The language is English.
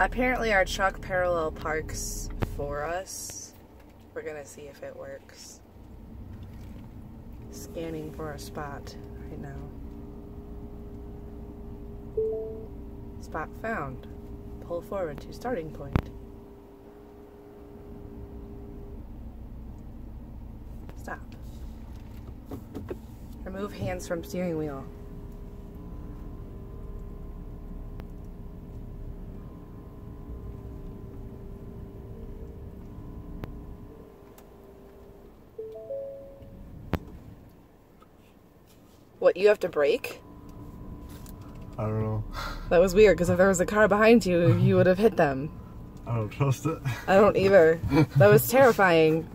Apparently our truck parallel parks for us. We're gonna see if it works. Scanning for a spot right now. Spot found. Pull forward to starting point. Stop. Remove hands from steering wheel. What, you have to brake? I don't know. That was weird because if there was a car behind you, you would have hit them. I don't trust it. I don't either. That was terrifying.